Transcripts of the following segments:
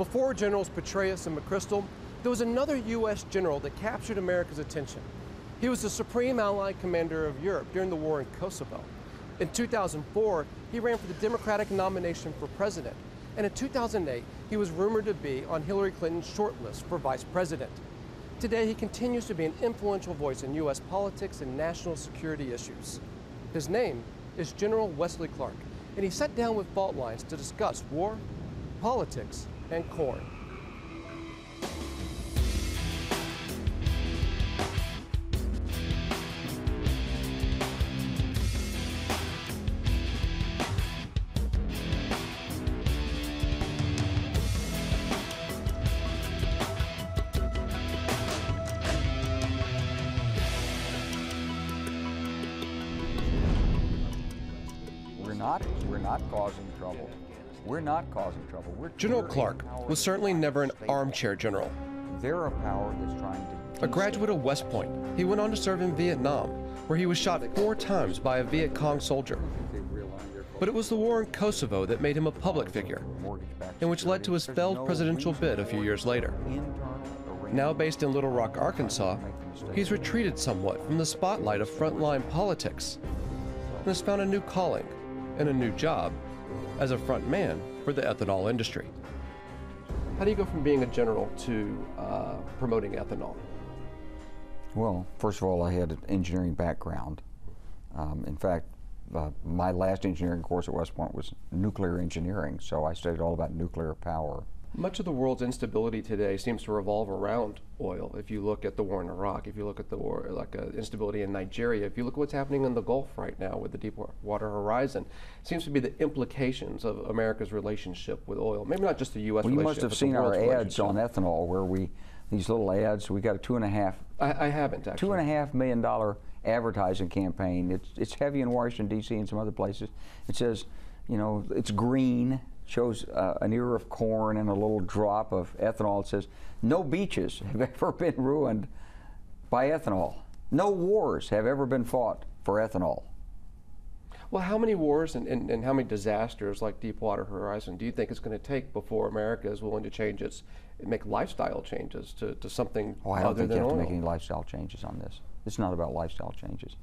Before Generals Petraeus and McChrystal, there was another U.S. general that captured America's attention. He was the Supreme Allied Commander of Europe during the war in Kosovo. In 2004, he ran for the Democratic nomination for president. And in 2008, he was rumored to be on Hillary Clinton's shortlist for vice president. Today, he continues to be an influential voice in U.S. politics and national security issues. His name is General Wesley Clark, and he sat down with Fault Lines to discuss war, politics, and corn. We're not, we're not causing trouble. We're not causing trouble. We're General Clark was certainly never an armchair general. They're a power that's trying to. A graduate of West Point, he went on to serve in Vietnam, where he was shot four times by a Viet Cong soldier. But it was the war in Kosovo that made him a public figure, and which led to his failed presidential bid a few years later. Now based in Little Rock, Arkansas, he's retreated somewhat from the spotlight of frontline politics and has found a new calling and a new job as a front man for the ethanol industry. How do you go from being a general to uh, promoting ethanol? Well, first of all, I had an engineering background. Um, in fact, uh, my last engineering course at West Point was nuclear engineering, so I studied all about nuclear power. Much of the world's instability today seems to revolve around oil. If you look at the war in Iraq, if you look at the war, like uh, instability in Nigeria, if you look at what's happening in the Gulf right now with the Deepwater Horizon, seems to be the implications of America's relationship with oil. Maybe not just the U.S. Well, you must have seen our ads on ethanol where we, these little ads, we got a two and a half, I, I haven't actually. two and a half million dollar advertising campaign. It's, it's heavy in Washington, D.C. and some other places. It says, you know, it's green, shows uh, an ear of corn and a little drop of ethanol. It says, no beaches have ever been ruined by ethanol. No wars have ever been fought for ethanol. Well, how many wars and, and, and how many disasters like Deepwater Horizon do you think it's going to take before America is willing to change its, make lifestyle changes to, to something Oh, I don't other think you than have to make any lifestyle changes on this. It's not about lifestyle changes.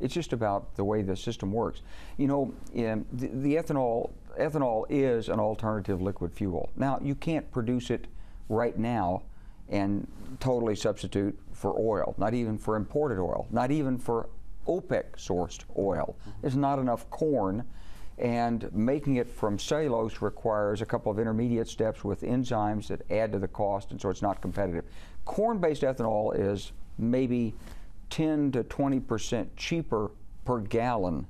It's just about the way the system works. You know, in the, the ethanol ethanol is an alternative liquid fuel. Now, you can't produce it right now and totally substitute for oil, not even for imported oil, not even for OPEC sourced oil. Mm-hmm. There's not enough corn and making it from cellulose requires a couple of intermediate steps with enzymes that add to the cost, and so it's not competitive. Corn-based ethanol is maybe 10 to 20 percent cheaper per gallon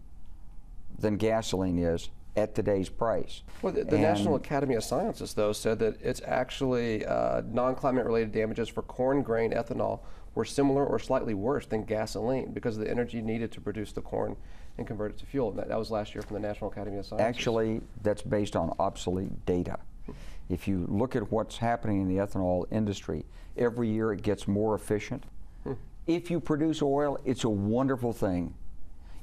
than gasoline is at today's price. Well, the, the National Academy of Sciences, though, said that it's actually uh, non-climate related damages for corn grain ethanol were similar or slightly worse than gasoline because of the energy needed to produce the corn and convert it to fuel. That, that was last year from the National Academy of Sciences. Actually, that's based on obsolete data. If you look at what's happening in the ethanol industry, every year it gets more efficient. If you produce oil, it's a wonderful thing.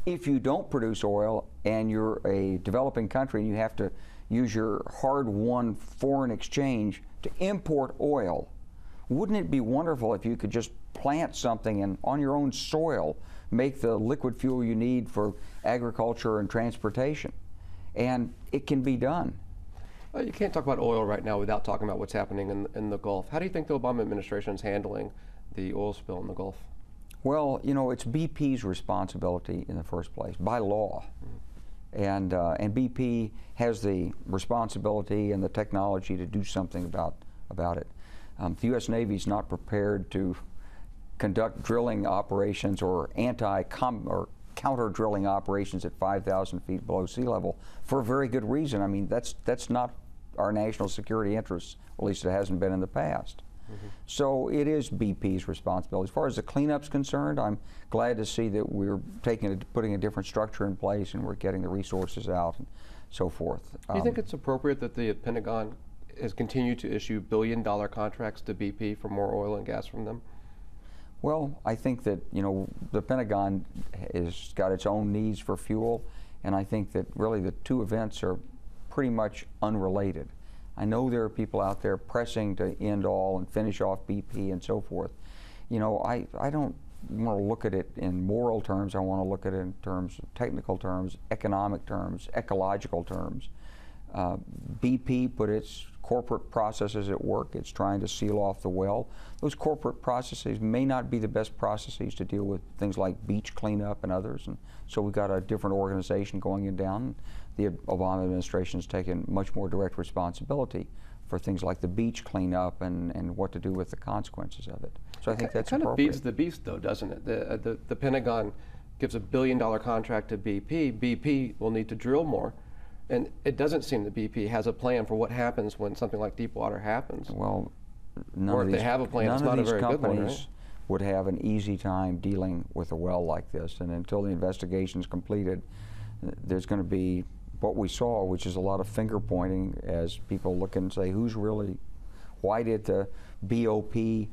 If you don't produce oil and you're a developing country and you have to use your hard won foreign exchange to import oil, wouldn't it be wonderful if you could just plant something and on your own soil make the liquid fuel you need for agriculture and transportation? And it can be done. Uh, you can't talk about oil right now without talking about what's happening in, in the Gulf. How do you think the Obama administration is handling the oil spill in the Gulf? Well, you know, it's BP's responsibility in the first place by law. And, uh, and BP has the responsibility and the technology to do something about, about it. Um, the U.S. Navy is not prepared to conduct drilling operations or anti or counter drilling operations at 5,000 feet below sea level for a very good reason. I mean, that's, that's not our national security interests, at least it hasn't been in the past. So it is BP's responsibility. As far as the cleanup's concerned, I'm glad to see that we're taking a, putting a different structure in place and we're getting the resources out and so forth. Do you think Um, it's appropriate that the Pentagon has continued to issue billion dollar contracts to BP for more oil and gas from them? Well, I think that you know the Pentagon has got its own needs for fuel, and I think that really the two events are pretty much unrelated. I know there are people out there pressing to end all and finish off BP and so forth. You know, I, I don't want to look at it in moral terms. I want to look at it in terms of technical terms, economic terms, ecological terms. Uh, BP put its corporate processes at work. It's trying to seal off the well. Those corporate processes may not be the best processes to deal with things like beach cleanup and others. And so we've got a different organization going in down. The Obama administration has taken much more direct responsibility for things like the beach cleanup and, and what to do with the consequences of it. So I think that's it kind of beats the beast, though, doesn't it? The, uh, the, the Pentagon gives a billion dollar contract to BP. BP will need to drill more. And it doesn't seem that BP has a plan for what happens when something like Deepwater happens. Well, none Or of if they these, have a plan, it's not a very good one, companies right? would have an easy time dealing with a well like this. And until the investigation is completed, there's going to be what we saw, which is a lot of finger pointing as people look and say, who's really, why did the BOP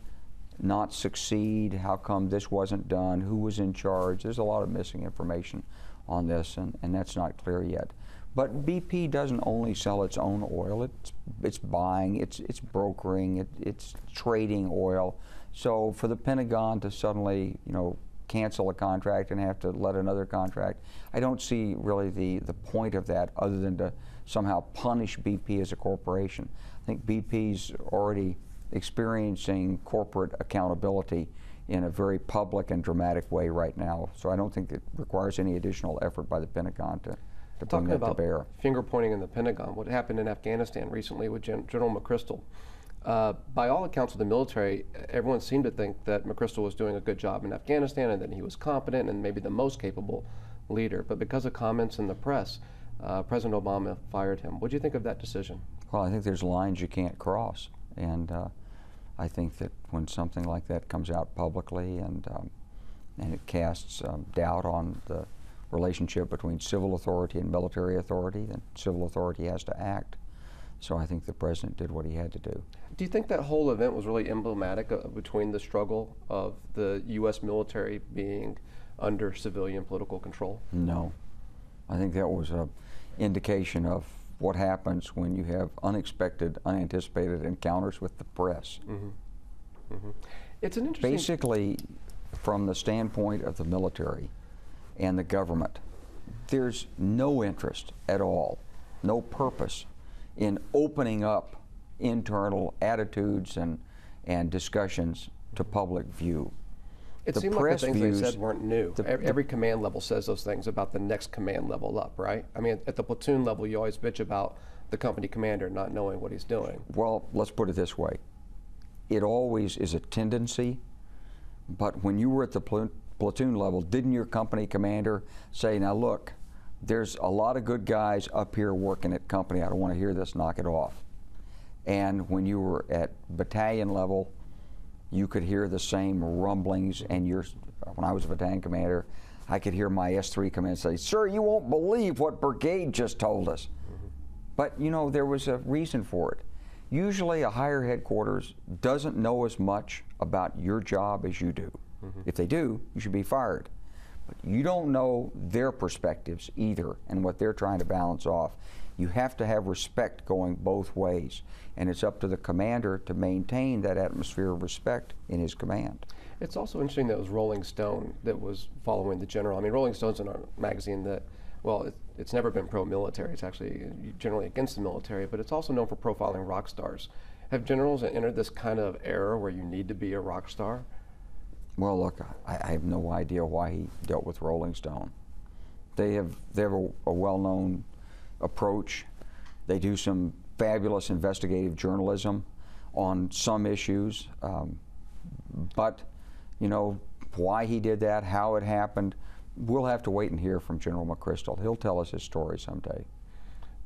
not succeed? How come this wasn't done? Who was in charge? There's a lot of missing information on this, and, and that's not clear yet. But BP doesn't only sell its own oil; it's it's buying, it's it's brokering, it, it's trading oil. So for the Pentagon to suddenly, you know, cancel a contract and have to let another contract, I don't see really the the point of that other than to somehow punish BP as a corporation. I think BP's already experiencing corporate accountability in a very public and dramatic way right now. So I don't think it requires any additional effort by the Pentagon to, to bring that about to bear. finger pointing in the Pentagon, what happened in Afghanistan recently with Gen- General McChrystal. Uh, by all accounts of the military, everyone seemed to think that McChrystal was doing a good job in Afghanistan and that he was competent and maybe the most capable leader. But because of comments in the press, uh, President Obama fired him. What do you think of that decision? Well, I think there's lines you can't cross, and uh, I think that when something like that comes out publicly and um, and it casts um, doubt on the relationship between civil authority and military authority, then civil authority has to act. So I think the president did what he had to do. Do you think that whole event was really emblematic uh, between the struggle of the U.S. military being under civilian political control? No, I think that was a indication of what happens when you have unexpected, unanticipated encounters with the press. It's an interesting. Basically, from the standpoint of the military and the government, there's no interest at all, no purpose in opening up internal attitudes and, and discussions to public view. It the seemed like press the things views- they said weren't new. the- Ev- the- Every command level says those things about the next command level up, right? I mean, at the platoon level, you always bitch about the company commander not knowing what he's doing. Well, let's put it this way. It always is a tendency, but when you were at the pla- platoon level, didn't your company commander say, now look, there's a lot of good guys up here working at company. I don't want to hear this, knock it off. And when you were at battalion level, you could hear the same rumblings, and your, when I was a battalion commander, I could hear my S3 come in and say, Sir, you won't believe what brigade just told us. But you know, there was a reason for it. Usually, a higher headquarters doesn't know as much about your job as you do. Mm-hmm. If they do, you should be fired. But you don't know their perspectives either and what they're trying to balance off. You have to have respect going both ways, and it's up to the commander to maintain that atmosphere of respect in his command. It's also interesting that it was Rolling Stone that was following the general. I mean, Rolling Stone's in a magazine that, well, it, it's never been pro-military. It's actually generally against the military, but it's also known for profiling rock stars. Have generals entered this kind of era where you need to be a rock star? Well, look, I, I have no idea why he dealt with Rolling Stone. They have they have a, a well-known approach. They do some fabulous investigative journalism on some issues, um, but you know why he did that, how it happened. We'll have to wait and hear from General McChrystal. He'll tell us his story someday.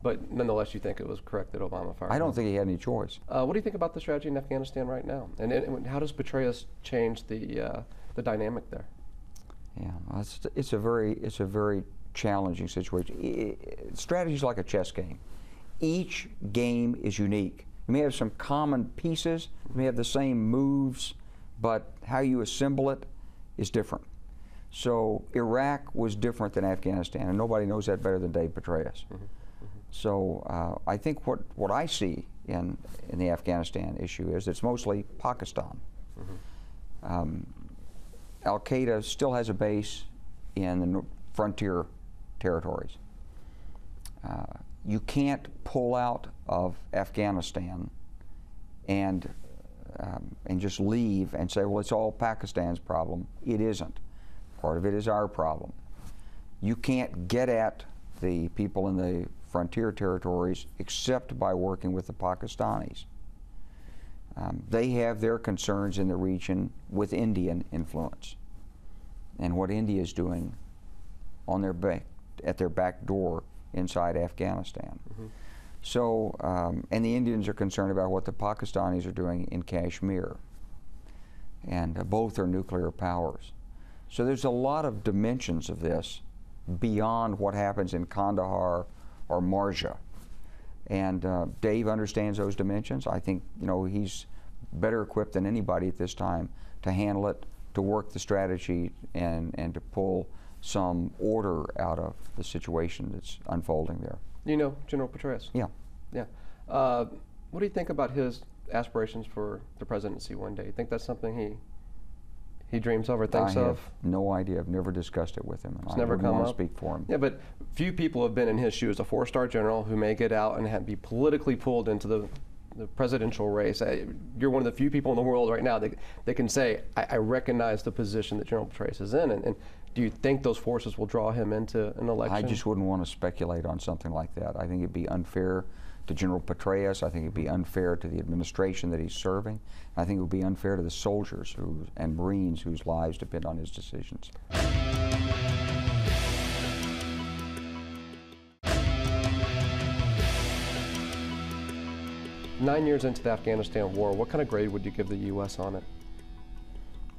But nonetheless, you think it was correct that Obama fired I don't think he had any choice. Uh, what do you think about the strategy in Afghanistan right now? And, and how does Petraeus change the, uh, the dynamic there? Yeah, well, it's, it's a very it's a very challenging situation. Strategy is like a chess game. Each game is unique. You may have some common pieces, you may have the same moves, but how you assemble it is different. So Iraq was different than Afghanistan, and nobody knows that better than Dave Petraeus. So uh, I think what, what I see in, in the Afghanistan issue is it's mostly Pakistan. Um, Al Qaeda still has a base in the no- frontier territories. Uh, you can't pull out of Afghanistan and um, and just leave and say, well, it's all Pakistan's problem. It isn't. Part of it is our problem. You can't get at the people in the frontier territories except by working with the Pakistanis. Um, they have their concerns in the region with Indian influence and what India is doing on their back, at their back door inside Afghanistan. So, um, and the Indians are concerned about what the Pakistanis are doing in Kashmir. And uh, both are nuclear powers. So there's a lot of dimensions of this beyond what happens in Kandahar or Marja. And uh, Dave understands those dimensions. I think you know he's better equipped than anybody at this time to handle it, to work the strategy, and and to pull some order out of the situation that's unfolding there. You know General Petraeus? Yeah. Yeah. Uh, what do you think about his aspirations for the presidency one day? You think that's something he he dreams of or thinks I of? no idea. I've never discussed it with him. and It's I never come want up? to speak for him. Yeah, but few people have been in his shoes. A four-star general who may get out and have, be politically pulled into the, the presidential race. Uh, You're one of the few people in the world right now that, that can say, I, I recognize the position that General Petraeus is in. And, and do you think those forces will draw him into an election? I just wouldn't want to speculate on something like that. I think it'd be unfair to General Petraeus. I think it'd be mm-hmm. unfair to the administration that he's serving. I think it would be unfair to the soldiers who, and Marines whose lives depend on his decisions. Nine years into the Afghanistan war, what kind of grade would you give the U.S. on it?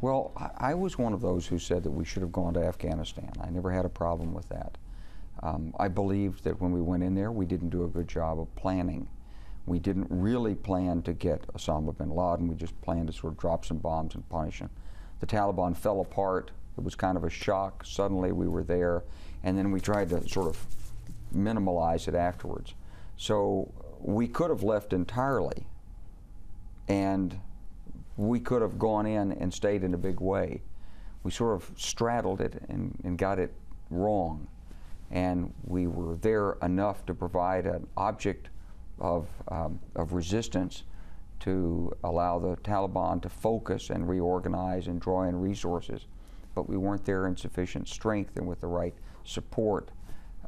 Well, I was one of those who said that we should have gone to Afghanistan. I never had a problem with that. Um, I believed that when we went in there, we didn't do a good job of planning. We didn't really plan to get Osama bin Laden. We just planned to sort of drop some bombs and punish him. The Taliban fell apart. It was kind of a shock. Suddenly we were there, and then we tried to sort of minimalize it afterwards. So we could have left entirely, and we could have gone in and stayed in a big way. We sort of straddled it and, and got it wrong. And we were there enough to provide an object of, um, of resistance to allow the Taliban to focus and reorganize and draw in resources. But we weren't there in sufficient strength and with the right support,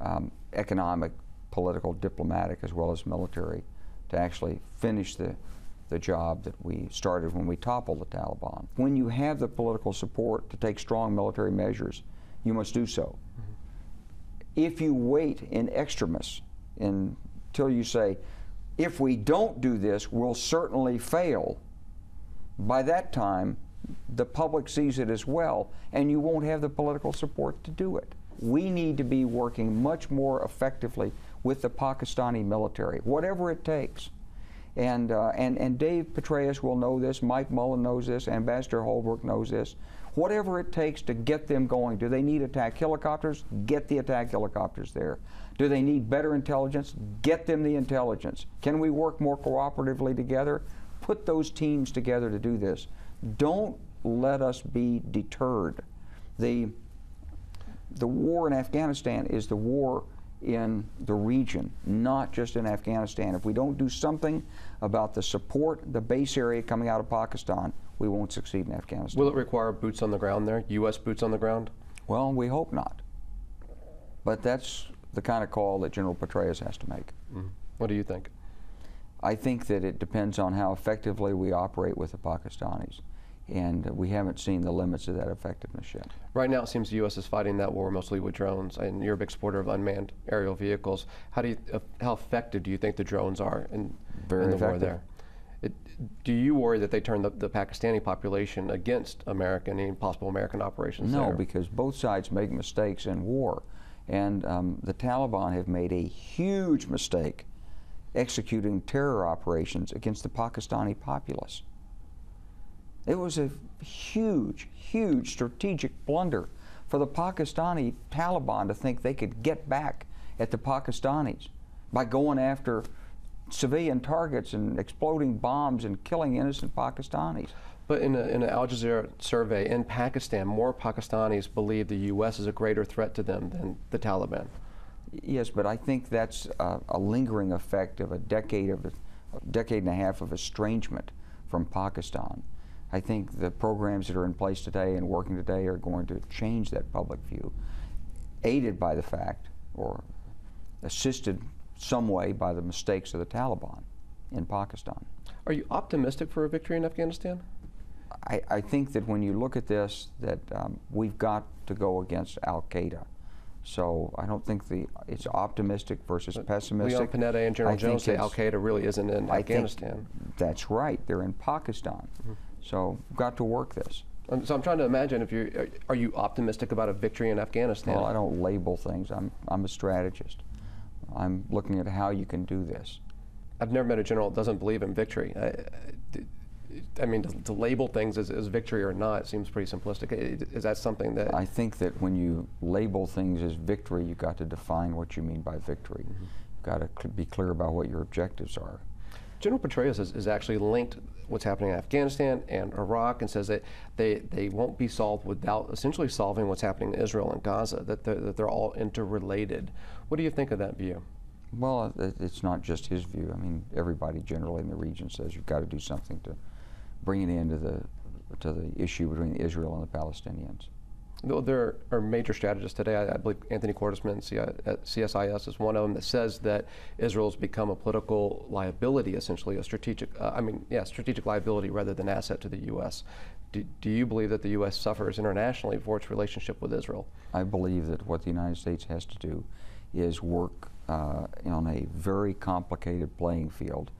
um, economic, political, diplomatic, as well as military, to actually finish the, the job that we started when we toppled the Taliban. When you have the political support to take strong military measures, you must do so. If you wait in extremis until you say, if we don't do this, we'll certainly fail, by that time, the public sees it as well, and you won't have the political support to do it. We need to be working much more effectively with the Pakistani military, whatever it takes. And, uh, and, and Dave Petraeus will know this, Mike Mullen knows this, Ambassador Holbrooke knows this. Whatever it takes to get them going. Do they need attack helicopters? Get the attack helicopters there. Do they need better intelligence? Get them the intelligence. Can we work more cooperatively together? Put those teams together to do this. Don't let us be deterred. The, the war in Afghanistan is the war in the region, not just in Afghanistan. If we don't do something about the support, the base area coming out of Pakistan, we won't succeed in Afghanistan. Will it require boots on the ground there, U.S. boots on the ground? Well, we hope not. But that's the kind of call that General Petraeus has to make. Mm-hmm. What do you think? I think that it depends on how effectively we operate with the Pakistanis. And we haven't seen the limits of that effectiveness yet. Right now, it seems the U.S. is fighting that war mostly with drones, and you're a big supporter of unmanned aerial vehicles. How do you, uh, how effective do you think the drones are in, Very in the war effective. there? It, do you worry that they turn the, the Pakistani population against American and possible American operations No, there? because both sides make mistakes in war. And um, the Taliban have made a huge mistake executing terror operations against the Pakistani populace. It was a huge, huge strategic blunder for the Pakistani Taliban to think they could get back at the Pakistanis by going after civilian targets and exploding bombs and killing innocent Pakistanis. But in, a, in an Al Jazeera survey in Pakistan, more Pakistanis believe the U.S. is a greater threat to them than the Taliban. Yes, but I think that's a, a lingering effect of a decade of a decade and a half of estrangement from Pakistan. I think the programs that are in place today and working today are going to change that public view, aided by the fact or assisted some way by the mistakes of the Taliban in Pakistan. Are you optimistic for a victory in Afghanistan? I, I think that when you look at this, that um, we've got to go against Al Qaeda. So I don't think the it's optimistic versus Leon pessimistic. Panetta and General I Jones say Al Qaeda really isn't in I Afghanistan. That's right. They're in Pakistan. Mm-hmm. So we've got to work this. Um, so I'm trying to imagine if you are, are you optimistic about a victory in Afghanistan? Well, I don't label things. I'm I'm a strategist. I'm looking at how you can do this. I've never met a general that doesn't believe in victory. I, I- I mean, to, to label things as, as victory or not seems pretty simplistic. Is that something that I think that when you label things as victory, you've got to define what you mean by victory. Mm-hmm. You've got to be clear about what your objectives are. General Petraeus is, is actually linked what's happening in Afghanistan and Iraq and says that they, they won't be solved without essentially solving what's happening in Israel and Gaza, that they're, that they're all interrelated. What do you think of that view? Well, it's not just his view. I mean, everybody generally in the region says you've got to do something to bring an end to the to the issue between Israel and the Palestinians. There are major strategists today. I, I believe Anthony Cordesman at CSIS is one of them that says that Israel's become a political liability, essentially a strategic. Uh, I mean, yeah, strategic liability rather than asset to the U.S. Do, do you believe that the U.S. suffers internationally for its relationship with Israel? I believe that what the United States has to do is work uh, on a very complicated playing field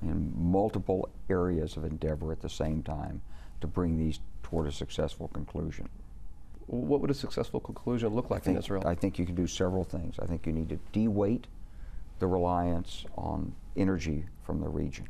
in multiple areas of endeavor at the same time to bring these toward a successful conclusion. What would a successful conclusion look like think, in Israel? I think you can do several things. I think you need to de-weight the reliance on energy from the region.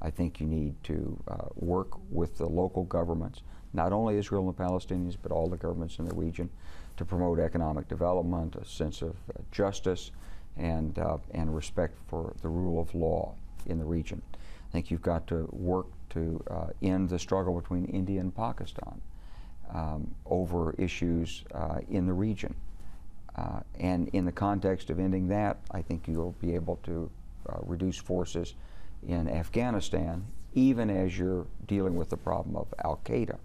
I think you need to uh, work with the local governments, not only Israel and the Palestinians, but all the governments in the region, to promote economic development, a sense of uh, justice, and, uh, and respect for the rule of law in the region. I think you've got to work to uh, end the struggle between India and Pakistan um, over issues uh, in the region. Uh, and in the context of ending that, I think you'll be able to uh, reduce forces in Afghanistan, even as you're dealing with the problem of Al Qaeda.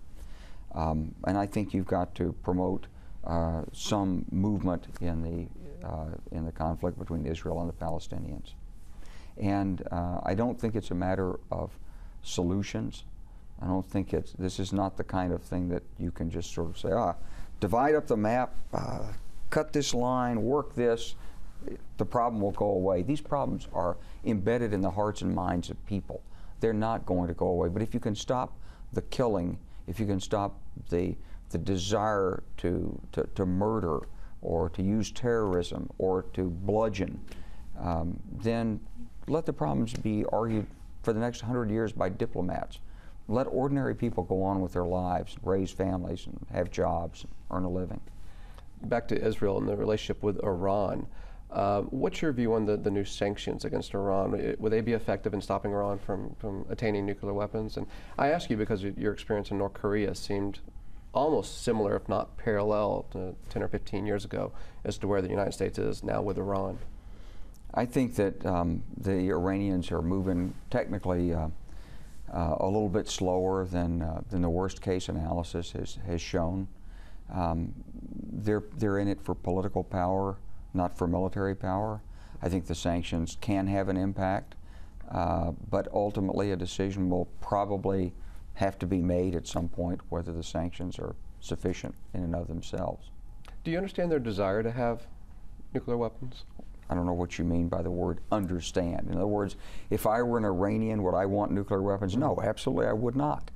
Um, and I think you've got to promote uh, some movement in the, uh, in the conflict between Israel and the Palestinians. And uh, I don't think it's a matter of solutions. I don't think it's, this is not the kind of thing that you can just sort of say, ah, divide up the map, uh, cut this line, work this, the problem will go away. These problems are embedded in the hearts and minds of people. They're not going to go away. But if you can stop the killing, if you can stop the, the desire to, to, to murder or to use terrorism or to bludgeon, um, then let the problems be argued for the next hundred years by diplomats. Let ordinary people go on with their lives, raise families, and have jobs, earn a living. Back to Israel and the relationship with Iran. Uh, what's your view on the, the new sanctions against Iran? Would they be effective in stopping Iran from, from attaining nuclear weapons? And I ask you because your experience in North Korea seemed almost similar, if not parallel, to 10 or 15 years ago as to where the United States is now with Iran. I think that um, the Iranians are moving technically uh, uh, a little bit slower than, uh, than the worst case analysis has, has shown. Um, they're, they're in it for political power, not for military power. I think the sanctions can have an impact, uh, but ultimately a decision will probably have to be made at some point whether the sanctions are sufficient in and of themselves. Do you understand their desire to have nuclear weapons? I don't know what you mean by the word understand. In other words, if I were an Iranian, would I want nuclear weapons? No, absolutely I would not.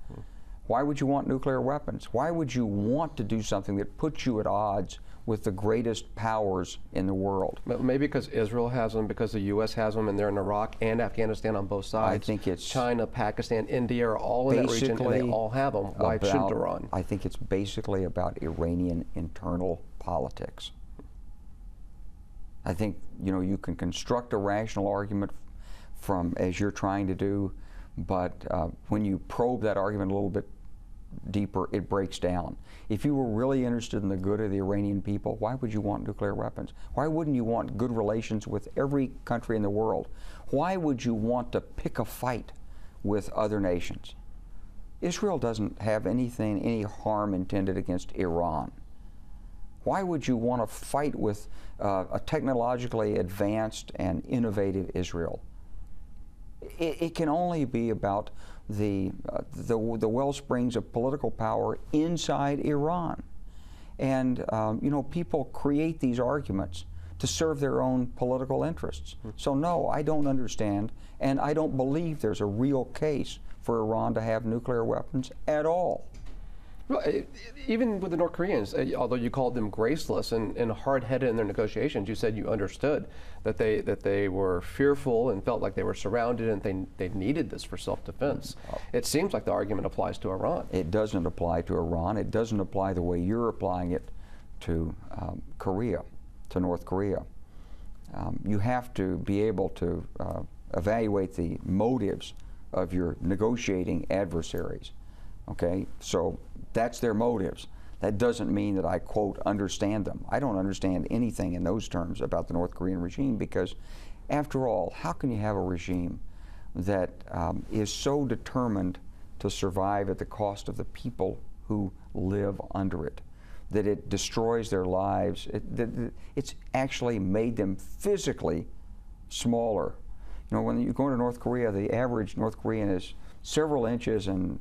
Why would you want nuclear weapons? Why would you want to do something that puts you at odds with the greatest powers in the world? Maybe because Israel has them, because the U.S. has them, and they're in Iraq and Afghanistan on both sides. I think it's China, Pakistan, India are all in that region, and they all have them. Why shouldn't Iran? I think it's basically about Iranian internal politics. I think you know you can construct a rational argument from as you're trying to do, but uh, when you probe that argument a little bit deeper, it breaks down. If you were really interested in the good of the Iranian people, why would you want nuclear weapons? Why wouldn't you want good relations with every country in the world? Why would you want to pick a fight with other nations? Israel doesn't have anything, any harm intended against Iran. Why would you want to fight with uh, a technologically advanced and innovative Israel? It, it can only be about the, uh, the, the well springs of political power inside Iran. And, um, you know, people create these arguments to serve their own political interests. So, no, I don't understand, and I don't believe there's a real case for Iran to have nuclear weapons at all. Well, even with the North Koreans, uh, although you called them graceless and, and hard-headed in their negotiations, you said you understood that they that they were fearful and felt like they were surrounded and they, they needed this for self-defense. Oh. It seems like the argument applies to Iran. It doesn't apply to Iran. It doesn't apply the way you're applying it to um, Korea, to North Korea. Um, you have to be able to uh, evaluate the motives of your negotiating adversaries. Okay, so that's their motives. That doesn't mean that I, quote, understand them. I don't understand anything in those terms about the North Korean regime because, after all, how can you have a regime that um, is so determined to survive at the cost of the people who live under it? That it destroys their lives. It, that it's actually made them physically smaller. You know, when you go to North Korea, the average North Korean is several inches and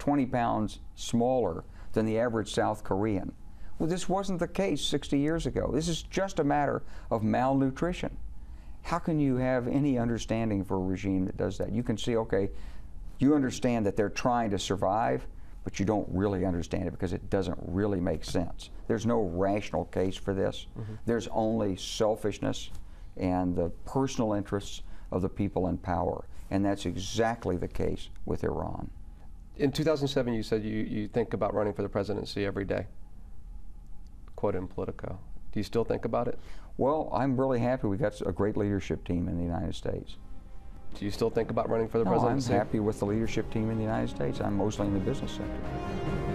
20 pounds smaller than the average South Korean. Well, this wasn't the case 60 years ago. This is just a matter of malnutrition. How can you have any understanding for a regime that does that? You can see, okay, you understand that they're trying to survive, but you don't really understand it because it doesn't really make sense. There's no rational case for this. Mm-hmm. There's only selfishness and the personal interests of the people in power. And that's exactly the case with Iran in 2007, you said you, you think about running for the presidency every day. Quote in Politico. Do you still think about it? Well, I'm really happy We've got a great leadership team in the United States. Do you still think about running for the no, presidency? I'm happy with the leadership team in the United States. I'm mostly in the business sector.